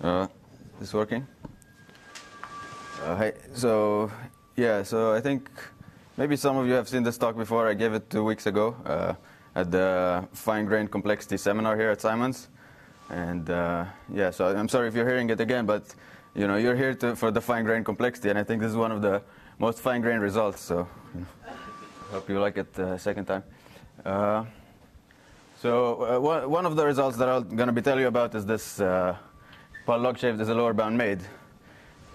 Uh, this working? Uh, so yeah, so I think maybe some of you have seen this talk before. I gave it two weeks ago uh, at the fine grained complexity seminar here at Simons, and uh, yeah, so I'm sorry if you're hearing it again, but you know you're here to, for the fine grained complexity, and I think this is one of the most fine grained results. So you know, hope you like it the second time. Uh, so uh, one of the results that I'm going to be telling you about is this uh, log shape is a lower bound made.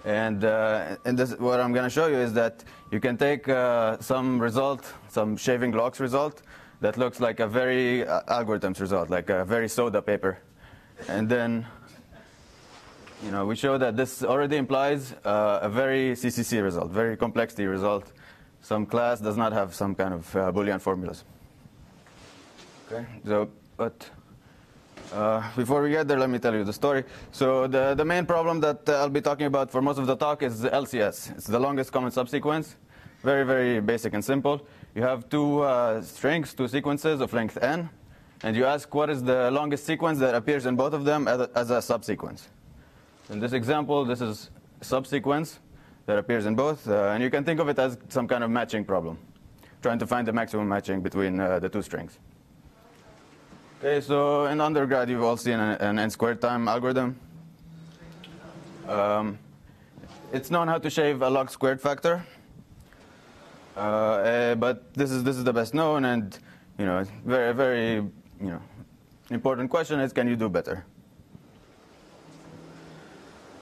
And, uh, and this, what I'm going to show you is that you can take uh, some result, some shaving logs result, that looks like a very uh, algorithms result, like a very SODA paper. And then, you know, we show that this already implies uh, a very CCC result, very complexity result. Some class does not have some kind of Boolean formulas. Okay, so, but uh, before we get there, let me tell you the story. So the, the main problem that uh, I'll be talking about for most of the talk is the LCS. It's the longest common subsequence. Very, very basic and simple. You have two uh, strings, two sequences of length n, and you ask what is the longest sequence that appears in both of them as a, as a subsequence. In this example, this is subsequence that appears in both, uh, and you can think of it as some kind of matching problem, trying to find the maximum matching between uh, the two strings. Okay, so in undergrad, you've all seen an, an n squared time algorithm. Um, it's known how to shave a log squared factor, uh, uh, but this is this is the best known, and you know, very very you know, important question is can you do better?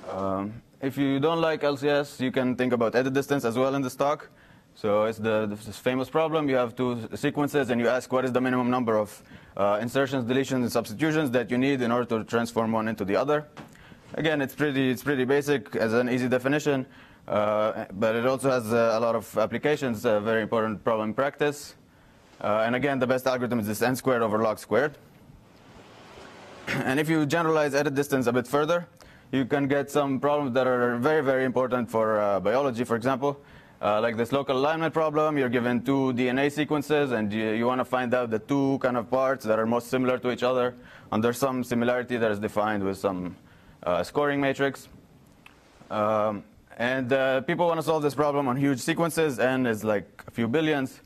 Um, if you don't like LCS, you can think about edit distance as well in this talk. So it's the this famous problem. You have two sequences, and you ask what is the minimum number of uh, insertions, deletions, and substitutions that you need in order to transform one into the other. Again, it's pretty, it's pretty basic as an easy definition, uh, but it also has uh, a lot of applications, a very important problem in practice. Uh, and again, the best algorithm is this n squared over log squared. and if you generalize edit distance a bit further, you can get some problems that are very, very important for uh, biology, for example. Uh, like this local alignment problem, you're given two DNA sequences and you, you want to find out the two kind of parts that are most similar to each other under some similarity that is defined with some uh, scoring matrix. Um, and uh, people want to solve this problem on huge sequences, n is like a few billions.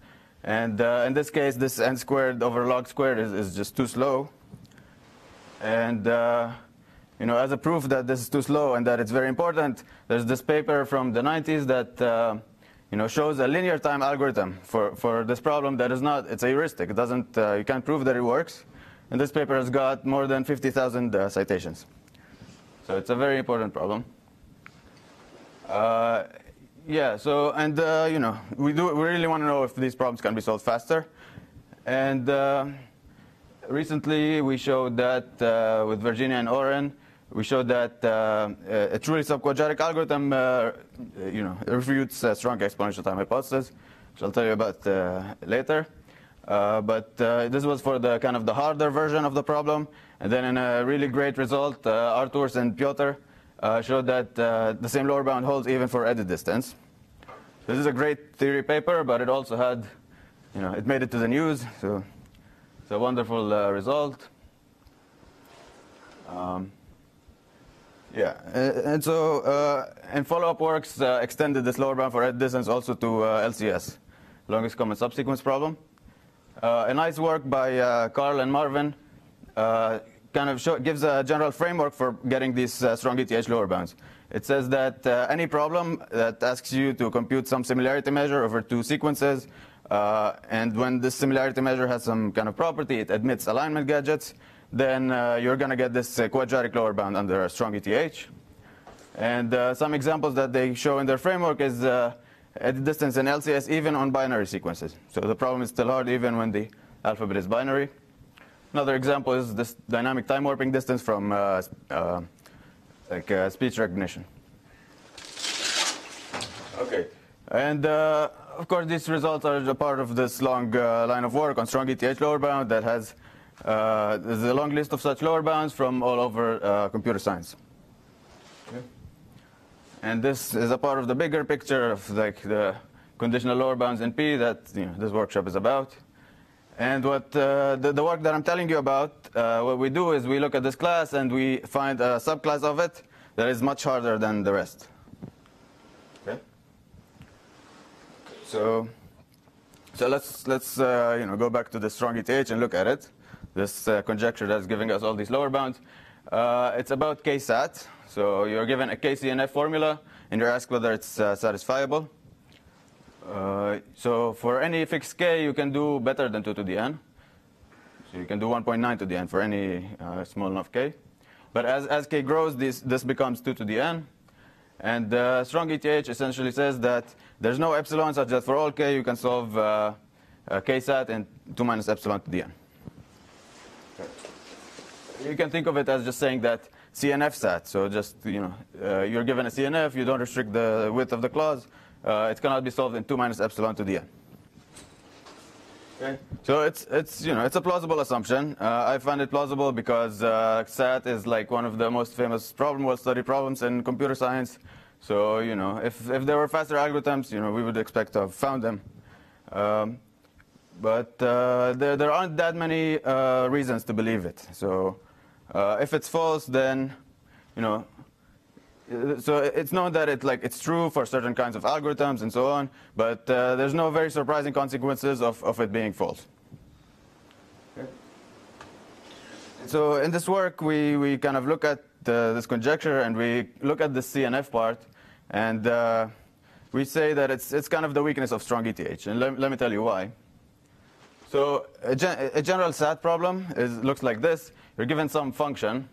And uh, in this case, this n squared over log squared is, is just too slow. And uh, you know, as a proof that this is too slow and that it's very important, there's this paper from the 90s that uh, you know, shows a linear time algorithm for, for this problem that is not, it's a heuristic. It doesn't, uh, you can't prove that it works. And this paper has got more than 50,000 uh, citations. So it's a very important problem. Uh, yeah, so, and, uh, you know, we, do, we really want to know if these problems can be solved faster. And uh, recently we showed that uh, with Virginia and Oren, we showed that uh, a truly subquadratic algorithm, uh, you know, refutes a strong exponential time hypothesis, which I'll tell you about uh, later. Uh, but uh, this was for the kind of the harder version of the problem. And then in a really great result, uh, Arturs and Piotr showed that the same lower bound holds even for edit distance. This is a great theory paper, but it also had, you know, it made it to the news. So it's a wonderful result. Um, yeah, and so uh, and follow-up works uh, extended this lower bound for edit distance also to uh, LCS, longest common subsequence problem. Uh, a nice work by uh, Karl and Marvin uh, kind of show, gives a general framework for getting these strong ETH lower bounds. It says that any problem that asks you to compute some similarity measure over two sequences, and when this similarity measure has some kind of property, it admits alignment gadgets, then uh, you're going to get this uh, quadratic lower bound under a strong ETH. And uh, some examples that they show in their framework is uh, edit distance in LCS even on binary sequences. So the problem is still hard even when the alphabet is binary. Another example is this dynamic time warping distance from uh, uh, like speech recognition. Okay, and of course these results are a part of this long line of work on strong ETH lower bound that has uh, there's a long list of such lower bounds from all over uh, computer science. Okay. And this is a part of the bigger picture of like the conditional lower bounds in P that you know, this workshop is about. And what uh, the, the, work that I'm telling you about, uh, what we do is we look at this class and we find a subclass of it that is much harder than the rest. Okay. So, so let's let's uh, you know go back to the strong ETH and look at it. This uh, conjecture that's giving us all these lower bounds. Uh, it's about KSAT. So you're given a KCNF formula and you're asked whether it's uh, satisfiable. Uh, so for any fixed k, you can do better than 2 to the n. So you can do 1.9 to the n for any uh, small enough k. But as, as k grows, this, this becomes 2 to the n. And uh, strong ETH essentially says that there's no epsilon such that for all k, you can solve ksat and 2 minus epsilon to the n. You can think of it as just saying that CNF sat. So just, you know, uh, you're given a CNF, you don't restrict the width of the clause, uh, it cannot be solved in 2 minus epsilon to the n. Okay. So it's it's you know it's a plausible assumption. Uh, I find it plausible because uh, SAT is like one of the most famous problem well study problems in computer science. So you know if if there were faster algorithms, you know we would expect to have found them. Um, but uh, there there aren't that many uh, reasons to believe it. So uh, if it's false, then you know so it's known that it, like, it's true for certain kinds of algorithms and so on, but uh, there's no very surprising consequences of, of it being false. Okay. So in this work, we, we kind of look at the, this conjecture and we look at the CNF part, and uh, we say that it's, it's kind of the weakness of strong ETH. And let, let me tell you why. So a, gen a general SAT problem is, looks like this. You're given some function,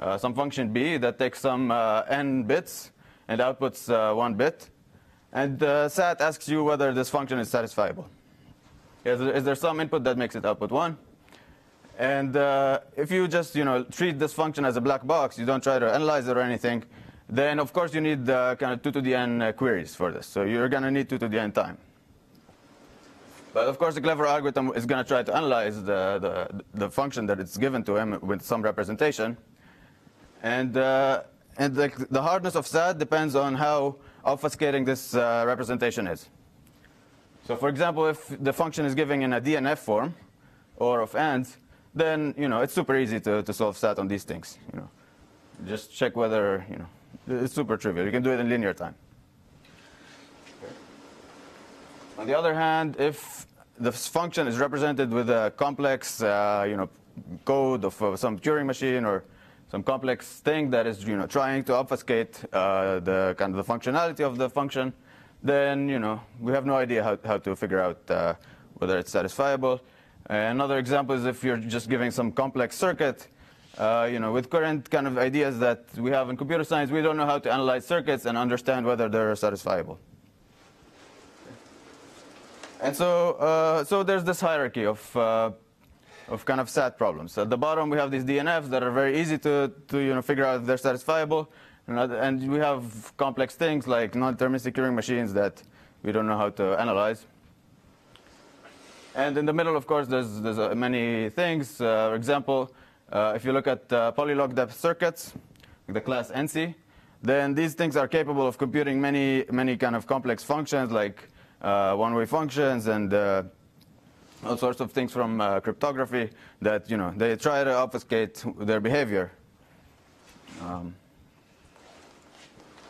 uh, some function b that takes some uh, n bits and outputs uh, one bit. And SAT asks you whether this function is satisfiable. Is there, is there some input that makes it output 1? And uh, if you just you know treat this function as a black box, you don't try to analyze it or anything, then of course you need kind of 2 to the n uh, queries for this. So you're going to need 2 to the n time. But of course, the clever algorithm is going to try to analyze the, the, the function that it's given to him with some representation. And, uh, and the, the, hardness of SAT depends on how obfuscating this uh, representation is. So for example, if the function is given in a DNF form, or of ANDs, then you know it's super easy to, to solve SAT on these things. You know, just check whether you know it's super trivial. You can do it in linear time. On the other hand, if the function is represented with a complex, uh, you know, code of uh, some Turing machine or some complex thing that is you know trying to obfuscate uh, the kind of the functionality of the function, then you know we have no idea how, how to figure out uh, whether it's satisfiable. another example is if you're just giving some complex circuit. Uh, you know, with current kind of ideas that we have in computer science, we don't know how to analyze circuits and understand whether they're satisfiable. And so, uh, so there's this hierarchy of uh, of kind of SAT problems. At the bottom, we have these DNFs that are very easy to, to you know, figure out if they're satisfiable. And we have complex things like non-deterministic Turing machines that we don't know how to analyze. And in the middle, of course, there's, there's uh, many things. Uh, for example, uh, if you look at uh, polylog depth circuits, the class NC, then these things are capable of computing many, many kind of complex functions like one-way functions and uh, all sorts of things from uh, cryptography that you know they try to obfuscate their behavior. Um,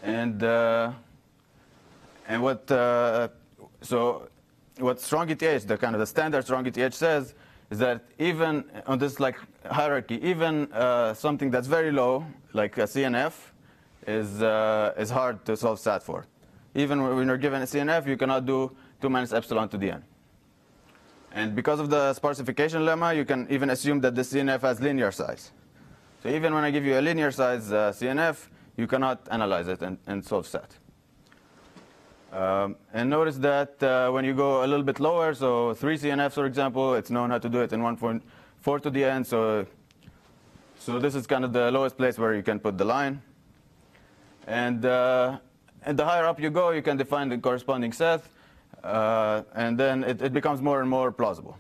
and uh, and what uh, so what strong ETH, the kind of the standard strong ETH says is that even on this like hierarchy, even uh, something that's very low, like a CNF, is uh, is hard to solve SAT for. Even when you're given a CNF, you cannot do 2 minus epsilon to the n. And because of the sparsification lemma, you can even assume that the CNF has linear size. So even when I give you a linear size uh, CNF, you cannot analyze it and, and solve SAT. Um, and notice that uh, when you go a little bit lower, so 3 CNFs, for example, it's known how to do it in 1.4 to the n. So, so this is kind of the lowest place where you can put the line. And, uh, and the higher up you go, you can define the corresponding SAT. Uh, and then it, it, becomes more and more plausible.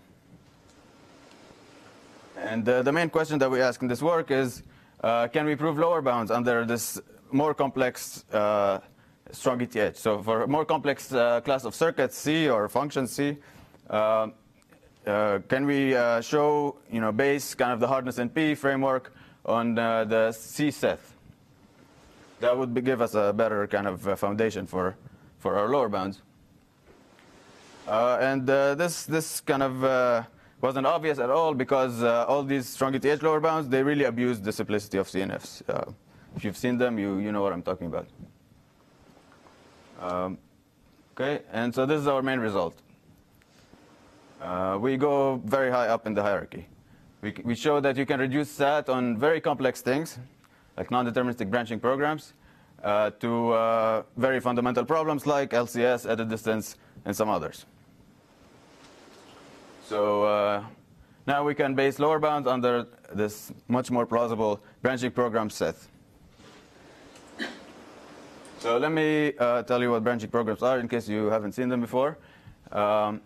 And uh, the main question that we ask in this work is, uh, can we prove lower bounds under this more complex uh, strong ETH? So for a more complex uh, class of circuits, C or function C, uh, can we show, you know, base kind of the hardness in P framework on the C SAT? That would be, give us a better kind of uh, foundation for, for our lower bounds. Uh, and uh, this, this kind of wasn't obvious at all because all these strong ETH lower bounds, they really abuse the simplicity of CNFs. if you've seen them, you, you know what I'm talking about. Um, okay, and so this is our main result. Uh, we go very high up in the hierarchy. We, we show that you can reduce SAT on very complex things, like non-deterministic branching programs, uh, to uh, very fundamental problems like LCS, edit distance, and some others. So uh, now we can base lower bounds under this much more plausible branching program SAT. So let me uh, tell you what branching programs are in case you haven't seen them before. Um,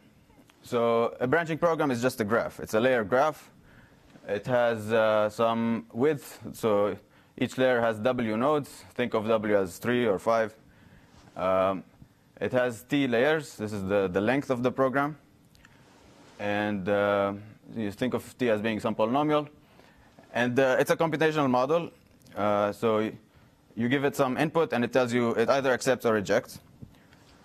so a branching program is just a graph. It's a layer graph. It has uh, some width, so each layer has W nodes. Think of W as three or five. Um, it has T layers. This is the, the length of the program. And uh, you think of T as being some polynomial. And uh, it's a computational model. Uh, so you give it some input, and it tells you it either accepts or rejects.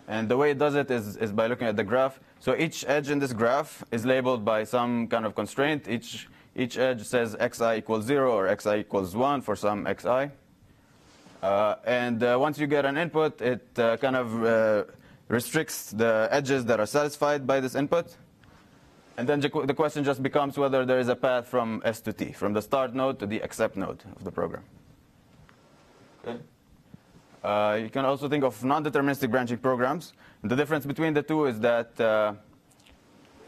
And the way it does it is, is by looking at the graph. So each edge in this graph is labeled by some kind of constraint. Each, each edge says xi equals 0 or xi equals 1 for some xi. Uh, and uh, once you get an input, it uh, kind of uh, restricts the edges that are satisfied by this input. And then the question just becomes whether there is a path from S to T, from the start node to the accept node of the program. Okay. Uh, you can also think of non-deterministic branching programs. The difference between the two is that uh,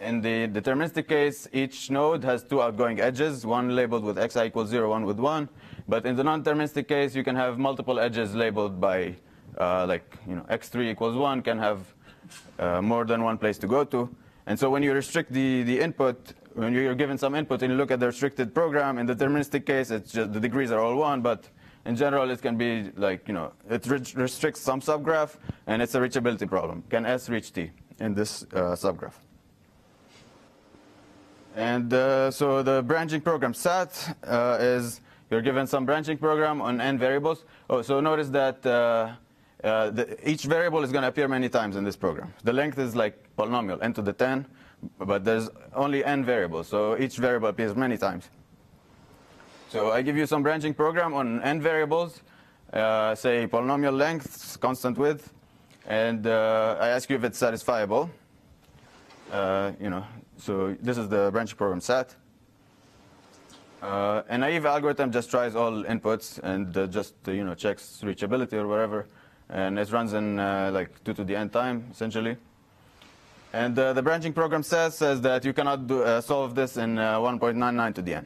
in the deterministic case, each node has two outgoing edges, one labeled with xi equals 0, one with 1. But in the non-deterministic case, you can have multiple edges labeled by, uh, like, you know, x3 equals 1 can have uh, more than one place to go to. And so when you restrict the, the input, when you're given some input and you look at the restricted program, in the deterministic case, it's just the degrees are all 1, but in general, it can be like, you know, it restricts some subgraph, and it's a reachability problem. Can S reach T in this uh, subgraph? And uh, so the branching program SAT uh, is you're given some branching program on n variables. Oh, so notice that uh, uh, the, each variable is going to appear many times in this program. The length is like polynomial, n to the 10, but there's only n variables, so each variable appears many times. So I give you some branching program on n variables, uh, say polynomial length, constant width, and uh, I ask you if it's satisfiable. You know, so this is the branching program SAT. Uh, a naive algorithm just tries all inputs and uh, just you know checks reachability or whatever, and it runs in uh, like two to the n time essentially. And the branching program says says that you cannot do, solve this in 1.99 to the n.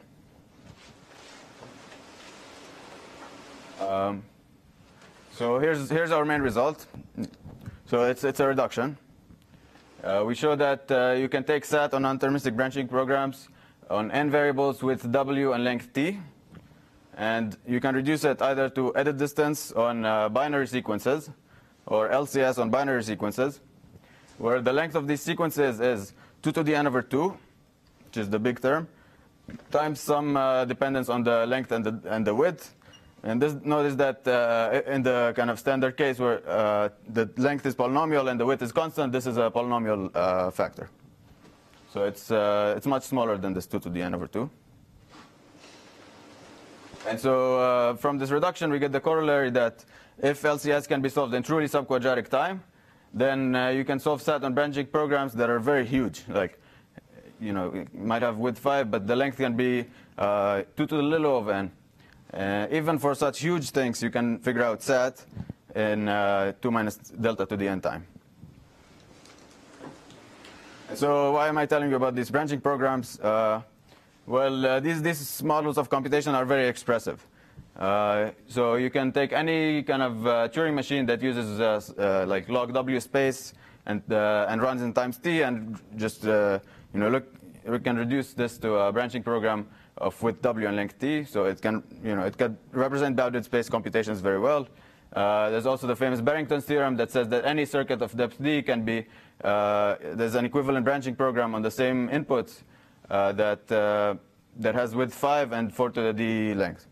Um, so here's, here's our main result. So it's, it's a reduction. Uh, we show that uh, you can take SAT on non-deterministic branching programs on n variables with w and length t. And you can reduce it either to edit distance on uh, binary sequences or LCS on binary sequences, where the length of these sequences is 2 to the n over 2, which is the big term, times some uh, dependence on the length and the, and the width, and this, notice that uh, in the kind of standard case where uh, the length is polynomial and the width is constant, this is a polynomial uh, factor. So it's, uh, it's much smaller than this 2 to the n over 2. And so uh, from this reduction, we get the corollary that if LCS can be solved in truly subquadratic time, then uh, you can solve SAT on branching programs that are very huge. Like, you know, you might have width 5, but the length can be 2 to the little of n. Uh, even for such huge things, you can figure out SAT in uh, 2 minus delta to the n time. So why am I telling you about these branching programs? Uh, well, uh, these, these models of computation are very expressive. Uh, so you can take any kind of uh, Turing machine that uses like log w space and, and runs in times t and just you know look, we can reduce this to a branching program of with W and length T. So it can, you know, it can represent bounded space computations very well. Uh, there's also the famous Barrington's theorem that says that any circuit of depth d can be, uh, there's an equivalent branching program on the same inputs uh, that, uh, that has width 5 and 4 to the d length.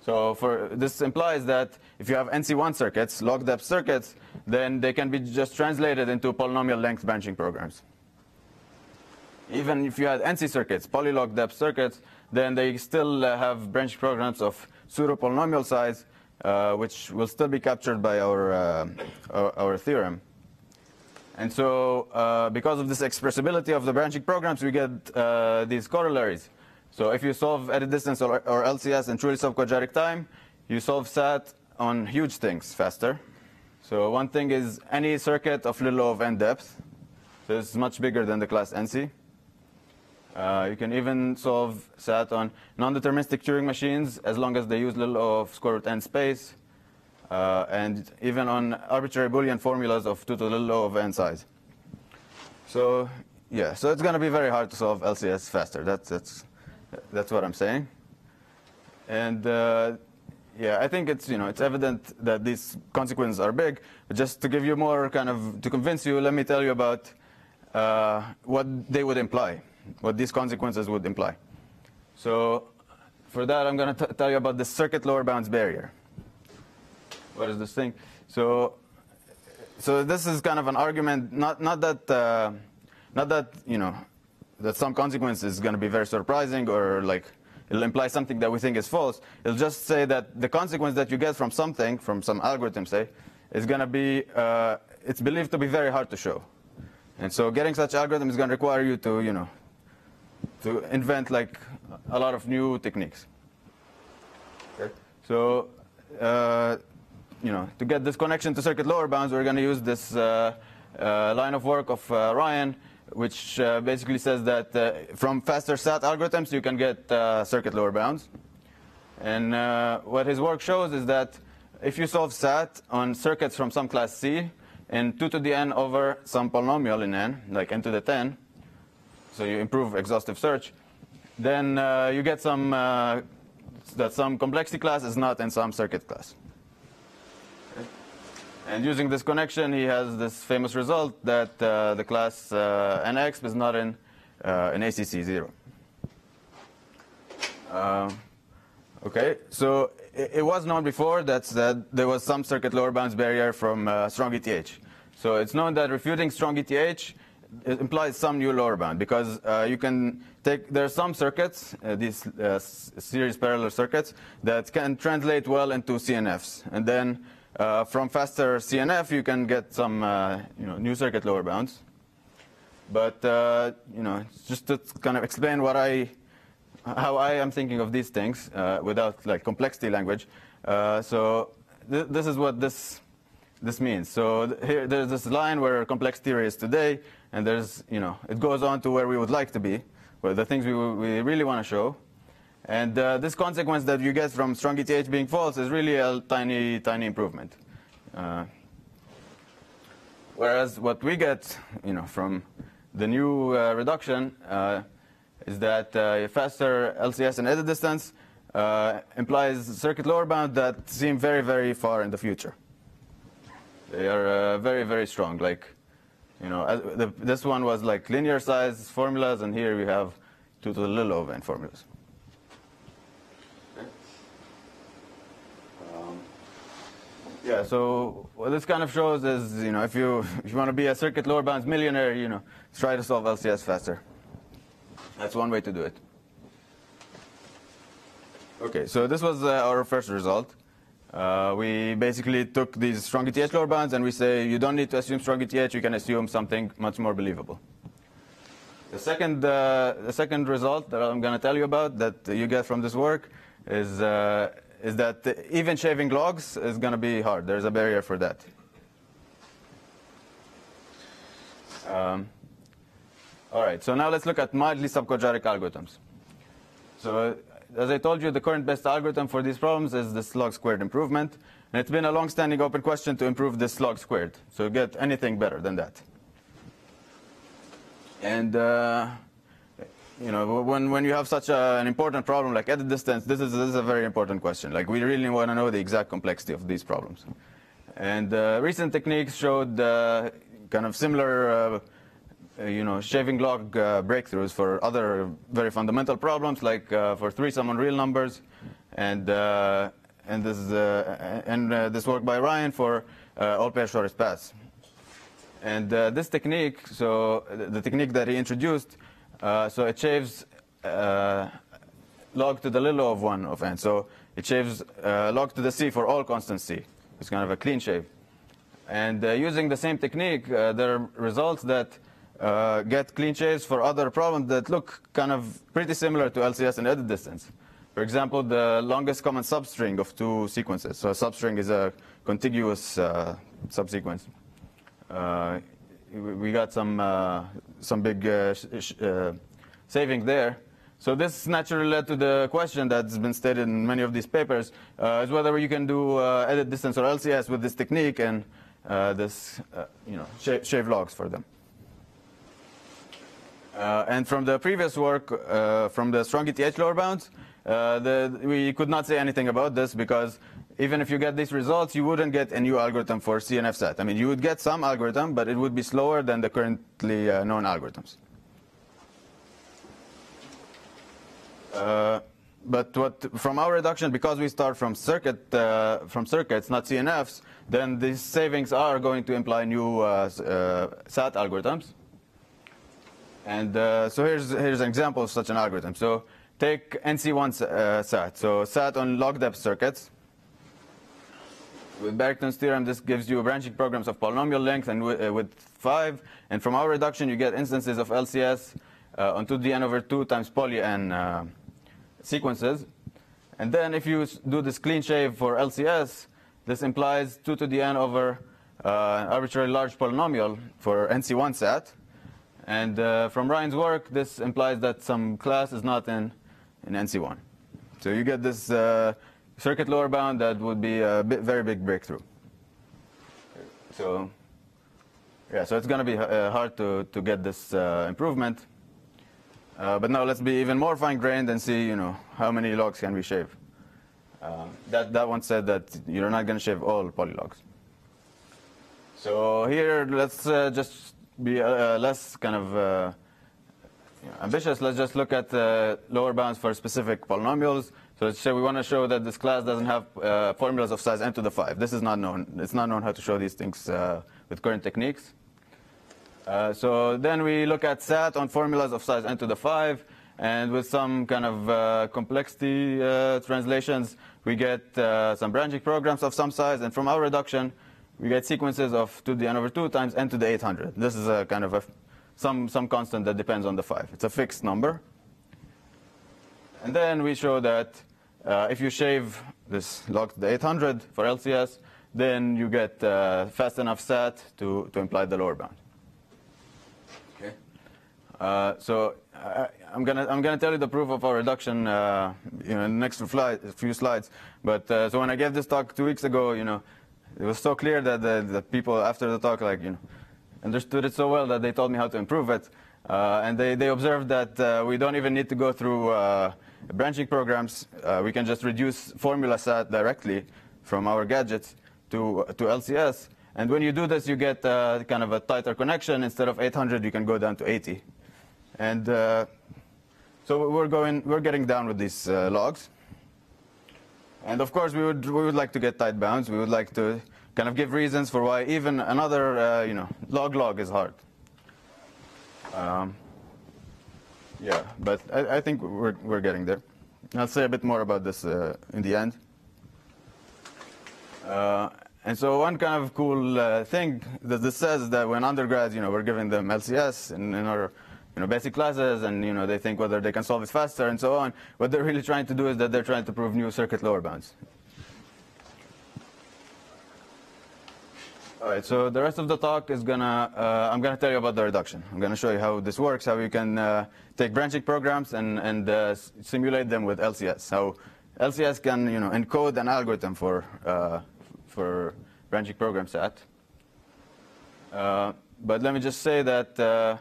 So for, this implies that if you have NC1 circuits, log depth circuits, then they can be just translated into polynomial length branching programs. Even if you had NC circuits, polylog depth circuits, then they still uh, have branch programs of pseudo polynomial size, uh, which will still be captured by our, uh, our, our, theorem. And so uh, because of this expressibility of the branching programs, we get uh, these corollaries. So if you solve edit distance or, or LCS in truly subquadratic time, you solve SAT on huge things faster. So one thing is any circuit of little of n depth. So it's much bigger than the class NC. Uh, you can even solve SAT on non-deterministic Turing machines as long as they use little of square root n space. Uh, and even on arbitrary Boolean formulas of 2 to the little of n size. So yeah, so it's going to be very hard to solve LCS faster. That's, that's that's what I'm saying. And uh, yeah, I think it's you know it's evident that these consequences are big. But just to give you more kind of to convince you, let me tell you about uh, what they would imply, what these consequences would imply. So for that, I'm going to tell you about the circuit lower bounds barrier. What is this thing? So so this is kind of an argument, not not that uh, not that you know that some consequence is going to be very surprising or like it'll imply something that we think is false. It'll just say that the consequence that you get from something, from some algorithm, say, is going to be, uh, it's believed to be very hard to show. And so getting such algorithm is going to require you to, you know, to invent like a lot of new techniques. Okay. So, uh, you know, to get this connection to circuit lower bounds, we're going to use this uh, uh, line of work of uh, Ryan, which uh, basically says that uh, from faster SAT algorithms, you can get uh, circuit lower bounds. And uh, what his work shows is that if you solve SAT on circuits from some class C in 2 to the n over some polynomial in n, like n to the 10, so you improve exhaustive search, then uh, you get some, uh, that some complexity class is not in some circuit class. And using this connection, he has this famous result that uh, the class uh, NEXP is not in, uh, in ACC 0. Uh, okay, so it, it, was known before that, that there was some circuit lower bounds barrier from uh, strong ETH. So it's known that refuting strong ETH implies some new lower bound because uh, you can take, there are some circuits, these series parallel circuits, that can translate well into CNFs. And then uh, from faster CNF, you can get some uh, you know, new circuit lower bounds. But uh, you know, just to kind of explain what I, how I am thinking of these things uh, without like complexity language. Uh, so th this is what this this means. So here, there's this line where complex theory is today, and there's you know, it goes on to where we would like to be, where the things we, we really want to show. And uh, this consequence that you get from strong ETH being false is really a tiny, tiny improvement. Uh, whereas what we get, you know, from the new uh, reduction uh, is that uh, faster LCS and edit distance uh, implies circuit lower bound that seem very, very far in the future. They are very, very strong. Like, you know, the, this one was like linear size formulas, and here we have two to the little o n formulas. Yeah, so what this kind of shows is, you know, if you if you want to be a circuit lower bounds millionaire, you know, try to solve LCS faster. That's one way to do it. Okay, so this was uh, our first result. Uh, we basically took these strong ETH lower bounds and we say you don't need to assume strong ETH, you can assume something much more believable. The second, uh, the second result that I'm going to tell you about that you get from this work is uh, is that even shaving logs is going to be hard. There's a barrier for that. Um, all right, so now let's look at mildly subquadratic algorithms. So as I told you, the current best algorithm for these problems is this log squared improvement. And it's been a long-standing open question to improve this log squared. So you get anything better than that. And uh, you know, when, when you have such a, an important problem like edit distance, this is, this is a very important question. Like we really want to know the exact complexity of these problems. And uh, recent techniques showed uh, kind of similar, uh you know, shaving log uh, breakthroughs for other very fundamental problems, like uh, for 3SUM on real numbers, and and this is, and this work by Ryan for all pair shortest paths. And this technique, so the technique that he introduced, so it shaves log to the little of 1 of n. So it shaves uh, log to the c for all constant c. It's kind of a clean shave. And uh, using the same technique, uh, there are results that uh, get clean shaves for other problems that look kind of pretty similar to LCS and edit distance. For example, the longest common substring of two sequences. So a substring is a contiguous uh, subsequence. Uh, we got some uh, some big saving there. So this naturally led to the question that's been stated in many of these papers, uh, is whether you can do uh, edit distance or LCS with this technique and uh, this, uh, you know, shave, logs for them. Uh, and from the previous work, uh, from the strong ETH lower bounds, the, we could not say anything about this because even if you get these results, you wouldn't get a new algorithm for CNF SAT. I mean, you would get some algorithm, but it would be slower than the currently known algorithms. Uh, but what, from our reduction, because we start from circuit uh, from circuits, not CNFs, then these savings are going to imply new uh, uh SAT algorithms. And uh, so here's here's an example of such an algorithm. So take NC1 uh, SAT. So SAT on log depth circuits. With Barrington's theorem, this gives you branching programs of polynomial length and with five. And from our reduction, you get instances of LCS on 2 to the n over 2 times poly n sequences. And then if you do this clean shave for LCS, this implies 2 to the n over uh, arbitrarily large polynomial for NC1 SAT. And uh, from Ryan's work, this implies that some class is not in, in NC1. So you get this uh, circuit lower bound that would be a bit, very big breakthrough. So yeah, so it's going to be uh, hard to, to get this uh, improvement. Uh, but now let's be even more fine-grained and see, you know, how many logs can we shave. Uh, that, that one said that you're not going to shave all polylogs. So here, let's uh, just be uh, less kind of uh, ambitious. Let's just look at lower bounds for specific polynomials. So let's say we want to show that this class doesn't have uh, formulas of size n to the 5. This is not known. It's not known how to show these things uh, with current techniques. Uh, so then we look at SAT on formulas of size n to the 5, and with some kind of uh, complexity uh, translations, we get uh, some branching programs of some size, and from our reduction, we get sequences of 2 to the n over 2 times n to the 800. This is a kind of a, some, some constant that depends on the 5. It's a fixed number. And then we show that uh, if you shave this log to the 800 for LCS, then you get fast enough SAT to, to imply the lower bound. Uh, so I, am gonna I'm gonna tell you the proof of our reduction, uh, you know, in the next few slides. But uh, so when I gave this talk two weeks ago, you know, it was so clear that the, the people after the talk, like you know, understood it so well that they told me how to improve it, uh, and they they observed that uh, we don't even need to go through branching programs. we can just reduce formula SAT directly from our gadgets to to LCS. And when you do this, you get kind of a tighter connection. Instead of 800, you can go down to 80. And uh, so we're going, we're getting down with these uh, logs. And of course, we would, we would like to get tight bounds. We would like to kind of give reasons for why even another, uh, you know, log log is hard. Um, yeah, but I, I, think we're, we're getting there. I'll say a bit more about this uh, in the end. Uh, and so one kind of cool uh, thing that this says is that when undergrads, you know, we're giving them LCS in, in our you know, basic classes and you know, they think whether they can solve it faster and so on. What they're really trying to do is that they're trying to prove new circuit lower bounds. All right, so the rest of the talk is gonna, uh, I'm gonna tell you about the reduction. I'm gonna show you how this works, how you can uh, take branching programs and, and uh, simulate them with LCS. How LCS can, you know, encode an algorithm for, uh, for branching program SAT. Uh, but let me just say that uh,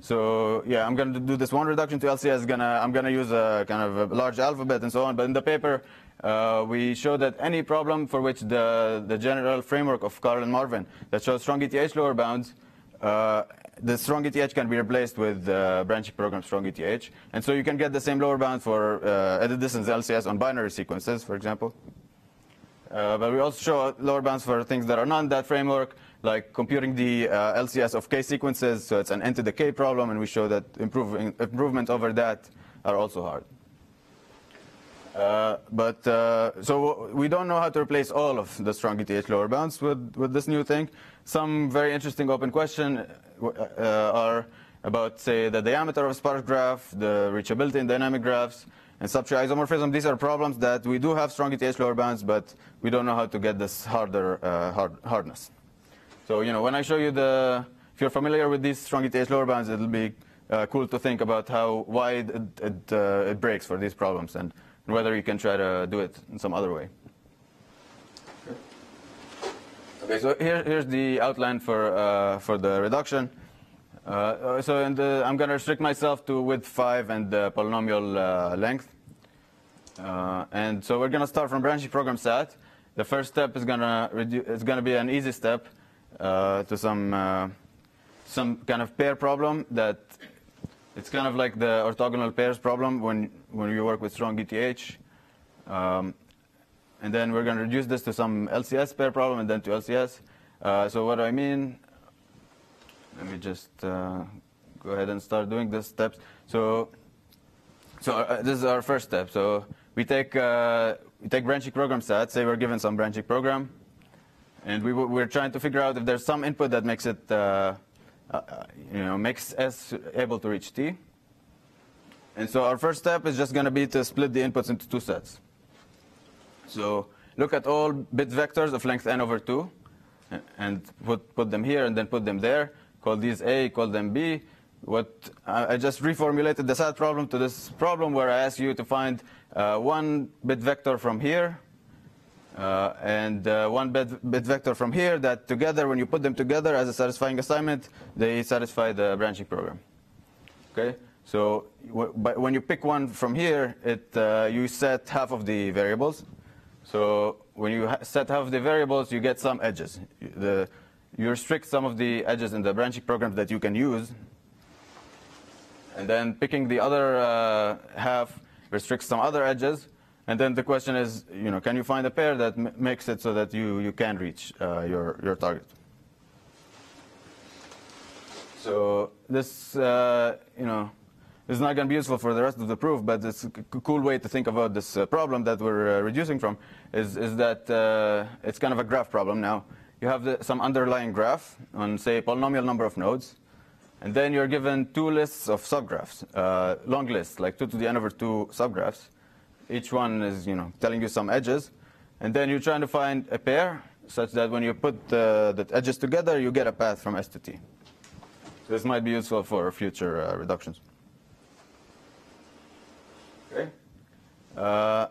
So yeah, I'm going to do this one reduction to LCS. Gonna I'm going to use a kind of a large alphabet and so on. But in the paper, uh, we show that any problem for which the the general framework of Karl and Marvin that shows strong ETH lower bounds, uh, the strong ETH can be replaced with uh, branching program strong ETH, and so you can get the same lower bound for uh, edit distance LCS on binary sequences, for example. Uh, but we also show lower bounds for things that are not in that framework, like computing the uh, LCS of k sequences, so it's an n to the k problem, and we show that improving, improvement over that are also hard. Uh, but uh, so we don't know how to replace all of the strong ETH lower bounds with, with this new thing. Some very interesting open questions uh, are about, say, the diameter of a sparse graph, the reachability in dynamic graphs, and subtree isomorphism. These are problems that we do have strong ETH lower bounds, but we don't know how to get this harder uh, hard, hardness. So, you know, when I show you the, if you're familiar with these strong ETH lower bounds, it'll be uh, cool to think about how wide it, it, uh, it, breaks for these problems and, and whether you can try to do it in some other way. Okay, so here, here's the outline for, uh, for the reduction. Uh, so the, I'm going to restrict myself to width 5 and the polynomial uh, length. Uh, and so we're going to start from branching program SAT. The first step is going to is going to be an easy step uh, to some uh, some kind of pair problem that it's kind of like the orthogonal pairs problem when when you work with strong ETH. Um, and then we're going to reduce this to some LCS pair problem and then to LCS. Uh, so what do I mean? Let me just uh, go ahead and start doing the steps. So, so uh, this is our first step. So we take uh, we take branching program SAT. Say we're given some branching program. And we, we're trying to figure out if there's some input that makes it, uh, uh, you know, makes S able to reach T. And so our first step is just going to be to split the inputs into two sets. So look at all bit vectors of length n over 2 and put, put them here and then put them there. Call these A, call them B. What I just reformulated the SAT problem to this problem where I ask you to find uh, one bit vector from here uh, and uh, one bit, bit, vector from here that together, when you put them together as a satisfying assignment, they satisfy the branching program. Okay, so but when you pick one from here, it uh, you set half of the variables. So when you set half of the variables, you get some edges. The, you restrict some of the edges in the branching program that you can use, and then picking the other uh, half restricts some other edges. And then the question is, you know, can you find a pair that makes it so that you, you can reach uh, your, your target? So this, uh, you know, is not going to be useful for the rest of the proof, but it's a cool way to think about this uh, problem that we're uh, reducing from is, is that uh, it's kind of a graph problem now. You have the, some underlying graph on, say, polynomial number of nodes, and then you're given two lists of subgraphs, uh, long lists, like 2 to the n over 2 subgraphs. Each one is, you know, telling you some edges. And then you're trying to find a pair such that when you put the, the edges together, you get a path from S to T. So this might be useful for future uh, reductions. Okay. Uh,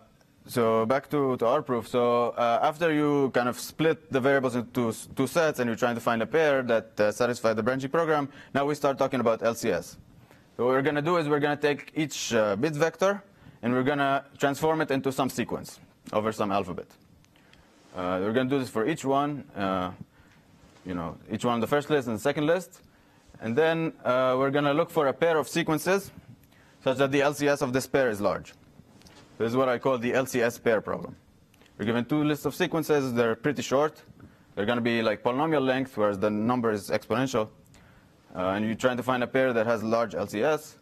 so back to, to our proof. So uh, after you kind of split the variables into two sets and you're trying to find a pair that uh, satisfy the branching program, now we start talking about LCS. So what we're going to do is we're going to take each uh, bit vector and we're going to transform it into some sequence over some alphabet. Uh, we're going to do this for each one, uh, you know, each one on the first list and the second list. And then uh, we're going to look for a pair of sequences such that the LCS of this pair is large. This is what I call the LCS pair problem. We're given two lists of sequences. They're pretty short. They're going to be like polynomial length, whereas the number is exponential. Uh, and you're trying to find a pair that has a large LCS.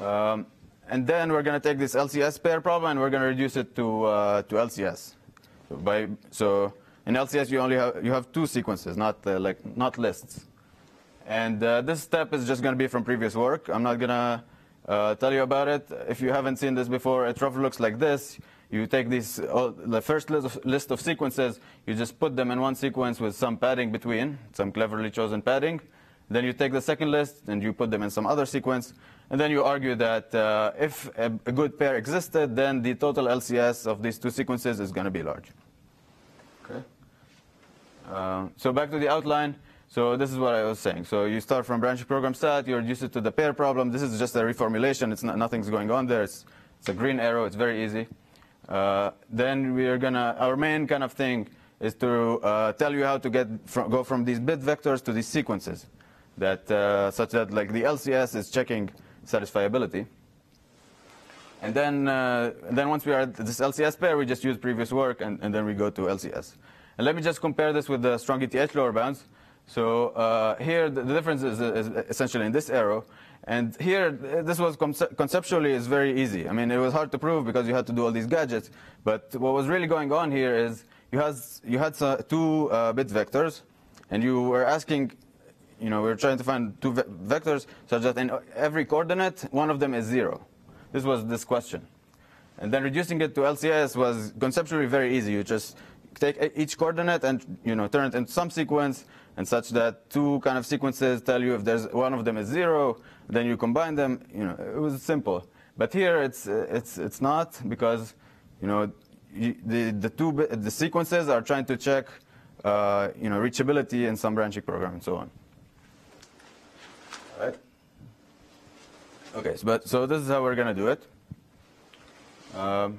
Um, and then we're going to take this LCS pair problem and we're going to reduce it to, uh, to LCS. So, by, so in LCS you only have, you have two sequences, not, uh, like, not lists. And uh, this step is just going to be from previous work. I'm not going to uh, tell you about it. If you haven't seen this before, it roughly looks like this. You take these, uh, the first list of, list of sequences, you just put them in one sequence with some padding between, some cleverly chosen padding. Then you take the second list and you put them in some other sequence. And then you argue that uh, if a, a, good pair existed, then the total LCS of these two sequences is going to be large. Okay. Uh, so back to the outline. So this is what I was saying. So you start from branching program SAT, you reduce it to the pair problem. This is just a reformulation. It's not, nothing's going on there. It's, it's a green arrow. It's very easy. Uh, then we are gonna, our main kind of thing is to uh, tell you how to get from, go from these bit vectors to these sequences, that uh, such that like the LCS is checking satisfiability. And then, uh, then once we are at this LCS pair, we just use previous work, and, and then we go to LCS. And let me just compare this with the strong ETH lower bounds. So uh, here, the, the difference is, is, essentially in this arrow. And here, this was conce conceptually is very easy. I mean, it was hard to prove because you had to do all these gadgets. But what was really going on here is you had, you had two uh, bit vectors, and you were asking, you know, we were trying to find two ve vectors such that in every coordinate, one of them is zero. This was this question. And then reducing it to LCS was conceptually very easy. You just take each coordinate and you know turn it into some sequence, and such that two kind of sequences tell you if there's one of them is zero, then you combine them. You know, it was simple. But here it's it's it's not because you know the the two the sequences are trying to check uh, you know reachability in some branching program and so on. Right. Okay, so, but, so this is how we're going to do it. Um,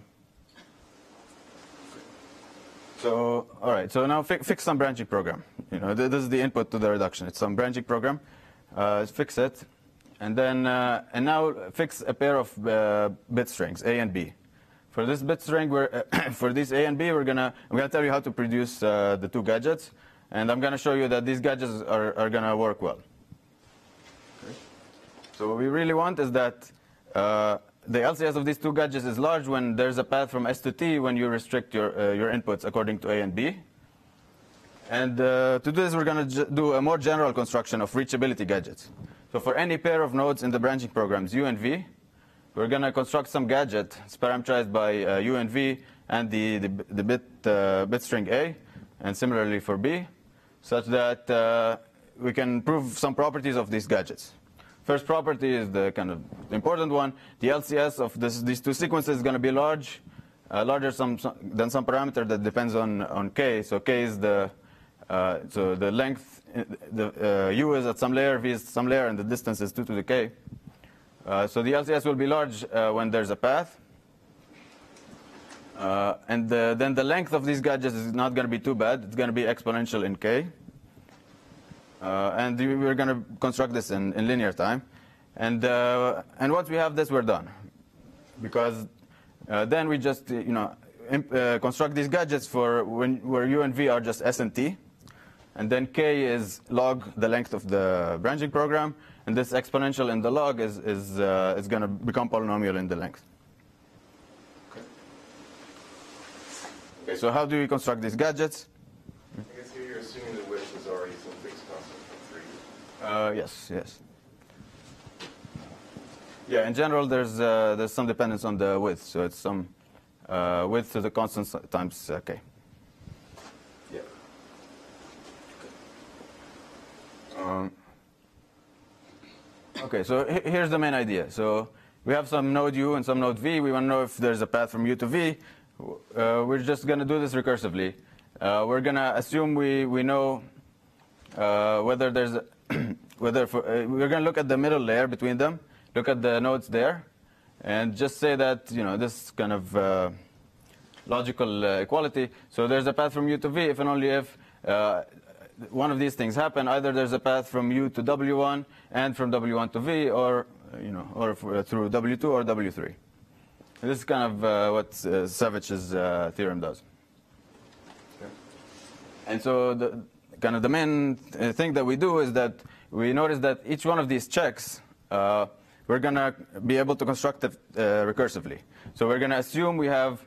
so, all right, so now fi fix some branching program. You know, th this is the input to the reduction. It's some branching program. Uh, fix it. And then, uh, and now fix a pair of uh, bit strings, A and B. For this bit string, we're, for these A and B, we're gonna, I'm gonna tell you how to produce uh, the two gadgets. And I'm gonna show you that these gadgets are, are gonna work well. So what we really want is that uh, the LCS of these two gadgets is large when there's a path from S to T when you restrict your, uh, your inputs according to A and B. And uh, to do this, we're going to do a more general construction of reachability gadgets. So for any pair of nodes in the branching programs U and V, we're going to construct some gadget. It's parameterized by uh, U and V and the, the, the bit, uh, bit string A, and similarly for B, such that uh, we can prove some properties of these gadgets. First property is the kind of important one. The LCS of this, these two sequences is going to be large, uh, larger some, some, than some parameter that depends on, on k. So k is the uh, so the length, the uh, u is at some layer, v is some layer, and the distance is 2 to the k. Uh, so the LCS will be large uh, when there's a path. Uh, and the, then the length of these gadgets is not going to be too bad. It's going to be exponential in k. Uh, and we're going to construct this in, in, linear time. And, uh, and once we have this, we're done. Because uh, then we just, you know, construct these gadgets for when, where u and v are just s and t. And then k is log the length of the branching program. And this exponential in the log is, is, uh, is going to become polynomial in the length. Okay, so how do we construct these gadgets? Uh, yes, yes. Yeah, in general, there's uh, there's some dependence on the width, so it's some uh, width to the constant times uh, k. Yeah. Um, okay, so here's the main idea. So we have some node u and some node v. We want to know if there's a path from u to v. Uh, we're just going to do this recursively. Uh, we're going to assume we we know whether there's a whether for, uh, we're going to look at the middle layer between them, look at the nodes there, and just say that you know this kind of uh, logical uh, equality. So there's a path from u to v if and only if uh, one of these things happen. Either there's a path from u to w1 and from w1 to v, or you know, or for, through w2 or w3. This is kind of uh, what uh, Savitch's theorem does. And so the, kind of the main uh, thing that we do is that we notice that each one of these checks, uh, we're going to be able to construct it uh, recursively. So we're going to assume we have,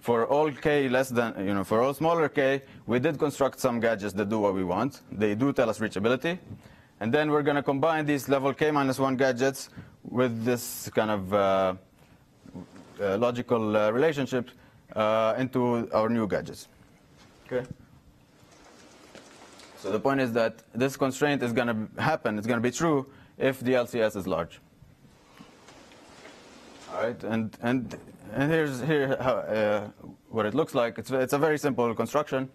for all k less than, you know, for all smaller k, we did construct some gadgets that do what we want. They do tell us reachability. And then we're going to combine these level k minus 1 gadgets with this kind of uh, uh, logical uh, relationship into our new gadgets. Okay. So the point is that this constraint is going to happen, it's going to be true if the LCS is large. All right, and, and, and here's here how, uh, what it looks like. It's, it's a very simple construction.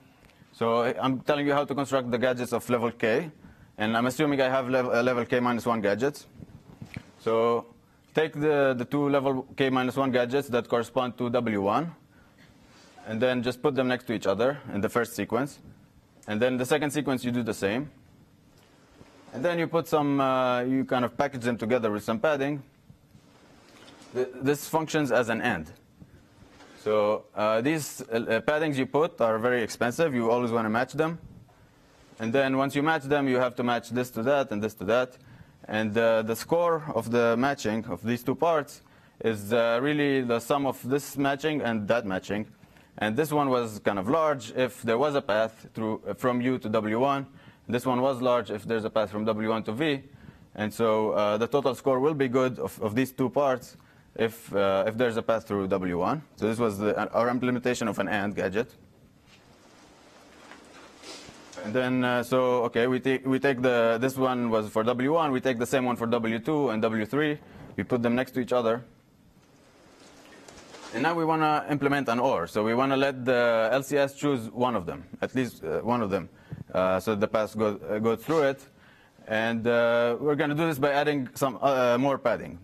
So I'm telling you how to construct the gadgets of level k. and I'm assuming I have level, uh, level k minus 1 gadgets. So take the, the two level k minus 1 gadgets that correspond to W1, and then just put them next to each other in the first sequence. And then the second sequence, you do the same. And then you put some, uh, you kind of package them together with some padding. This functions as an end. So uh, these uh, paddings you put are very expensive. You always want to match them. And then once you match them, you have to match this to that and this to that. And uh, the score of the matching of these two parts is uh, really the sum of this matching and that matching. And this one was kind of large if there was a path through, from U to W1. This one was large if there's a path from W1 to V. And so uh, the total score will be good of, of these two parts if, uh, if there's a path through W1. So this was the, our implementation of an AND gadget. And then, uh, so, okay, we, take we take the, this one was for W1, we take the same one for W2 and W3, we put them next to each other. And now we want to implement an OR. So we want to let the LCS choose one of them, at least uh, one of them, uh, so the paths go, uh, go through it. And uh, we're going to do this by adding some uh, more padding.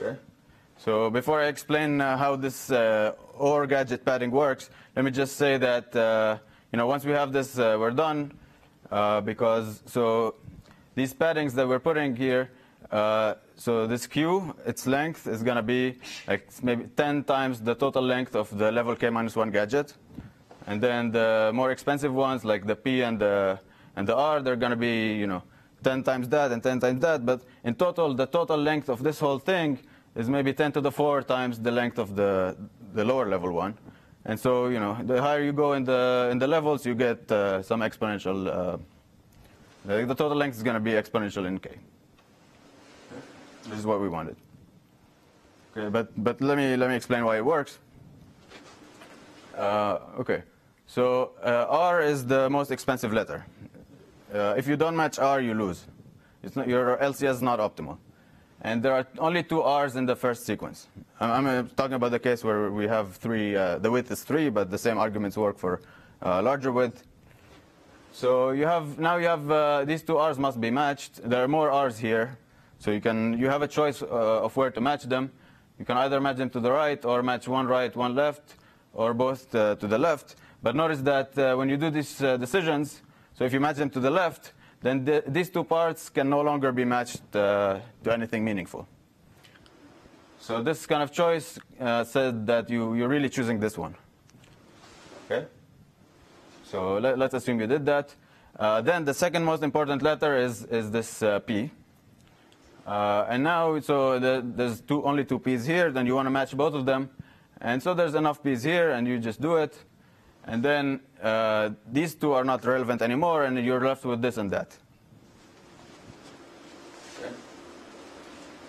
Okay. So before I explain uh, how this OR gadget padding works, let me just say that you know once we have this, we're done. because so these paddings that we're putting here uh, so this Q, its length is going to be like maybe 10 times the total length of the level K minus 1 gadget. And then the more expensive ones, like the P and the, and the R, they're going to be, you know, 10 times that and 10 times that. But in total, the total length of this whole thing is maybe 10 to the 4 times the length of the, the lower level one. And so, you know, the higher you go in the, in the levels, you get uh, some exponential. Uh, the total length is going to be exponential in K. This is what we wanted. Okay, but but let me let me explain why it works. Uh, okay, so uh, R is the most expensive letter. Uh, if you don't match R, you lose. It's not, your LCS is not optimal. And there are only two R's in the first sequence. I'm, I'm talking about the case where we have three, uh, the width is three, but the same arguments work for uh, larger width. So you have, now you have, uh, these two R's must be matched. There are more R's here. So you can you have a choice uh, of where to match them. You can either match them to the right or match one right, one left, or both uh, to the left. But notice that uh, when you do these uh, decisions, so if you match them to the left, then the, these two parts can no longer be matched uh, to anything meaningful. So this kind of choice uh, said that you, you're really choosing this one. Okay? So let, us assume you did that. then the second most important letter is, is this P. Uh, and now, so the, there's two, only two p's here, then you want to match both of them. And so there's enough p's here, and you just do it. And then uh, these two are not relevant anymore, and you're left with this and that.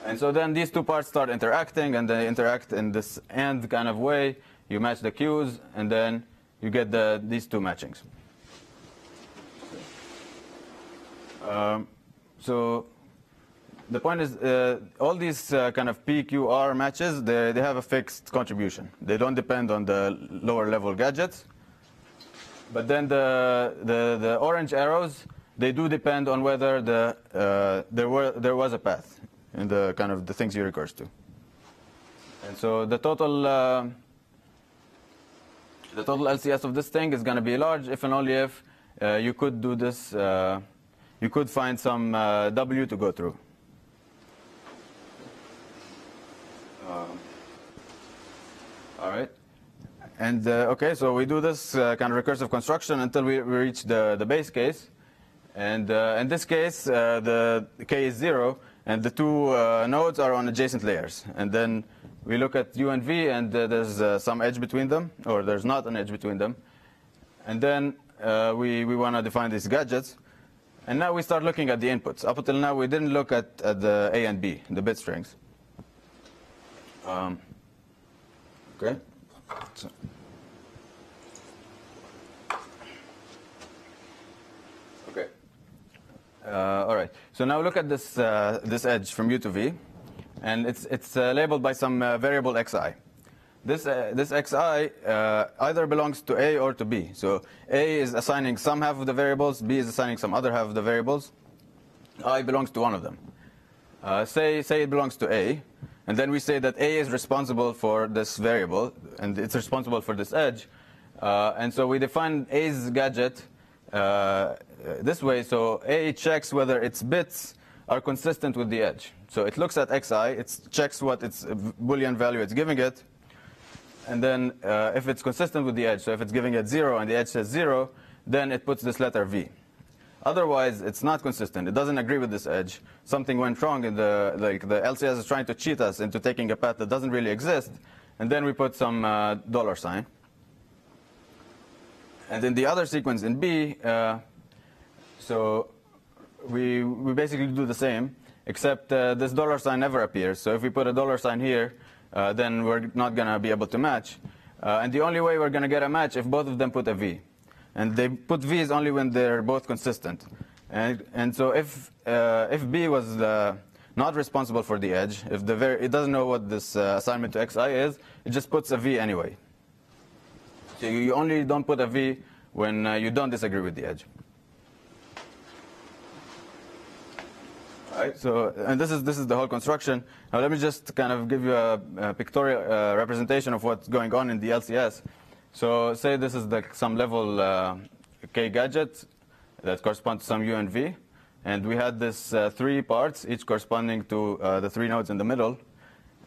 And so then these two parts start interacting, and they interact in this AND kind of way. You match the Q's, and then you get the, these two matchings. Um, so the point is, uh, all these uh, kind of PQR matches, they, they have a fixed contribution. They don't depend on the lower level gadgets. But then the, the, the orange arrows, they do depend on whether the, uh, there, were, there was a path in the kind of the things you recurse to. And so the total, uh, the total LCS of this thing is going to be large if and only if uh, you could do this, uh, you could find some W to go through. Right. And uh, okay, so we do this uh, kind of recursive construction until we, we reach the, the base case. And uh, in this case, uh, the k is zero, and the two uh, nodes are on adjacent layers. And then we look at u and v, and uh, there's some edge between them, or there's not an edge between them. And then we, we want to define these gadgets. And now we start looking at the inputs. Up until now, we didn't look at, at the A and B, the bit strings. Um, okay. So. Okay. Uh, all right. So now look at this uh, this edge from U to V, and it's it's uh, labeled by some uh, variable xi. this, uh, this xi uh, either belongs to A or to B. So A is assigning some half of the variables, B is assigning some other half of the variables. I belongs to one of them. Say, say it belongs to A, and then we say that A is responsible for this variable, and it's responsible for this edge. Uh, and so we define A's gadget uh, this way. So A checks whether its bits are consistent with the edge. So it looks at xi, it checks what its Boolean value it's giving it, and then uh, if it's consistent with the edge, so if it's giving it 0 and the edge says 0, then it puts this letter v. Otherwise, it's not consistent. It doesn't agree with this edge. Something went wrong in the, like the LCS is trying to cheat us into taking a path that doesn't really exist. And then we put some uh, dollar sign. And in the other sequence in B, uh, so we, we basically do the same, except uh, this dollar sign never appears. So if we put a dollar sign here, uh, then we're not going to be able to match. Uh, and the only way we're going to get a match if both of them put a V. And they put V's only when they're both consistent. And, and so if, uh, if B was uh, not responsible for the edge, if the it doesn't know what this uh, assignment to xi is, it just puts a V anyway. So you only don't put a V when uh, you don't disagree with the edge. Right, so, and this is, this is the whole construction. Now let me just kind of give you a, a pictorial uh, representation of what's going on in the LCS. So say this is the, some level uh, K gadget that corresponds to some U and V. And we had this uh, three parts, each corresponding to uh, the three nodes in the middle.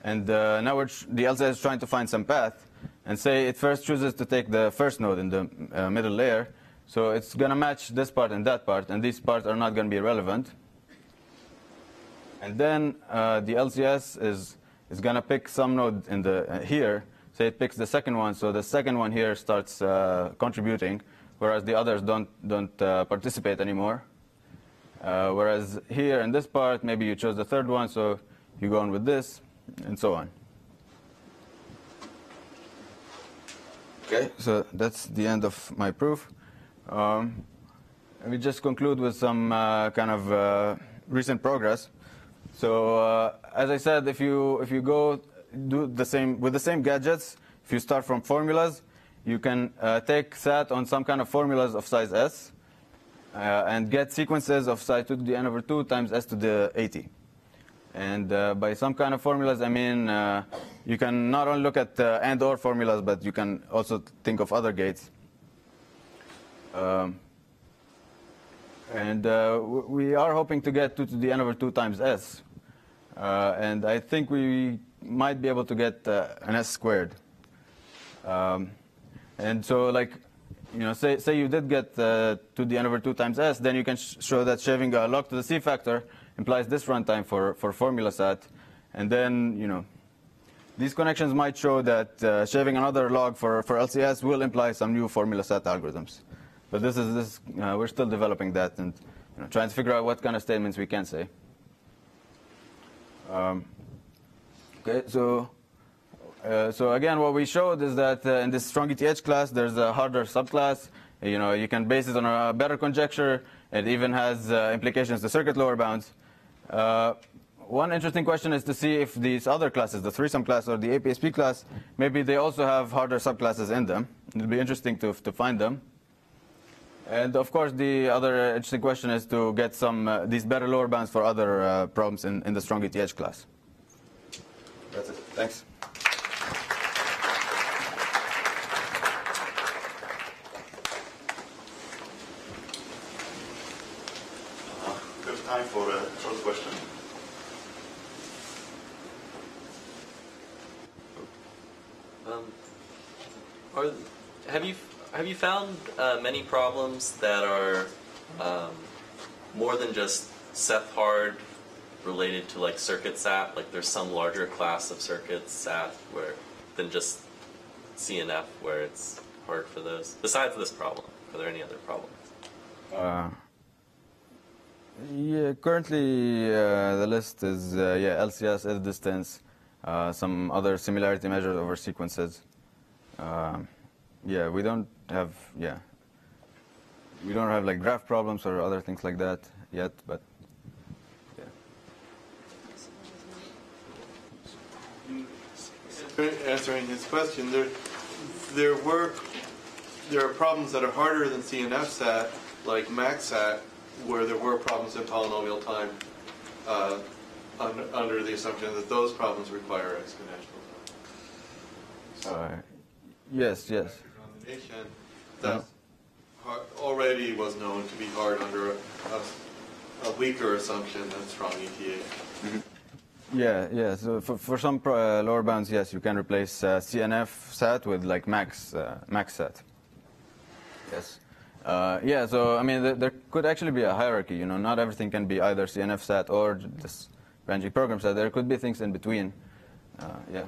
And uh, now the LCS is trying to find some path. And say it first chooses to take the first node in the uh, middle layer. So it's going to match this part and that part. And these parts are not going to be relevant. And then uh, the LCS is, is going to pick some node in the, here. Say it picks the second one, so the second one here starts uh, contributing, whereas the others don't, don't uh, participate anymore. Uh, whereas here in this part, maybe you chose the third one, so you go on with this, and so on. Okay, so that's the end of my proof. Um, let me just conclude with some uh, kind of recent progress. So uh, as I said, if you if you go do the same with the same gadgets, if you start from formulas, you can uh, take SAT on some kind of formulas of size s, uh, and get sequences of psi 2 to the n over 2 times s to the 80. And uh, by some kind of formulas, I mean uh, you can not only look at uh, and or formulas, but you can also think of other gates. Um, and uh, we are hoping to get 2 to the n over 2 times s. And I think we might be able to get uh, an s squared. Um, and so, like, you know, say, say you did get uh, 2 the n over 2 times s, then you can sh show that shaving a log to the c factor implies this runtime for, for formula SAT. And then, you know, these connections might show that uh, shaving another log for, for LCS will imply some new formula SAT algorithms. But this is this. Uh, we're still developing that and you know, trying to figure out what kind of statements we can say. Um, okay, so uh, so again, what we showed is that uh, in this strong ETH class, there's a harder subclass. You know, you can base it on a better conjecture. It even has uh, implications to circuit lower bounds. Uh, one interesting question is to see if these other classes, the 3SUM class or the APSP class, maybe they also have harder subclasses in them. It'll be interesting to, to find them. And of course, the other interesting question is to get some uh, these better lower bounds for other uh, problems in, in the strong ETH class. That's it. Thanks. Uh, we have time for a short question. Um, are, have you have you found uh, many problems that are um, more than just SETH hard related to like circuit SAT? Like there's some larger class of circuits SAT where than just CNF where it's hard for those. Besides this problem, are there any other problems? Uh, yeah, currently uh, the list is uh, yeah LCS, edit distance, uh, some other similarity measures over sequences. Um, yeah, we don't have yeah we don't have like graph problems or other things like that yet but yeah You said answering his question, there, there were, there are problems that are harder than CNFSAT, like MaxSat, where there were problems in polynomial time, uh, un, under the assumption that those problems require exponential time. Uh, yes, yes. That har- already was known to be hard under a, a, a weaker assumption than strong E ETH. Yeah, yeah. So for, for some uh, lower bounds, yes, you can replace uh, CNF sat with like max uh, max sat. Yes. Uh, yeah. So I mean, th- there could actually be a hierarchy. You know, not everything can be either CNF sat or this branching program sat. There could be things in between. Uh, yeah.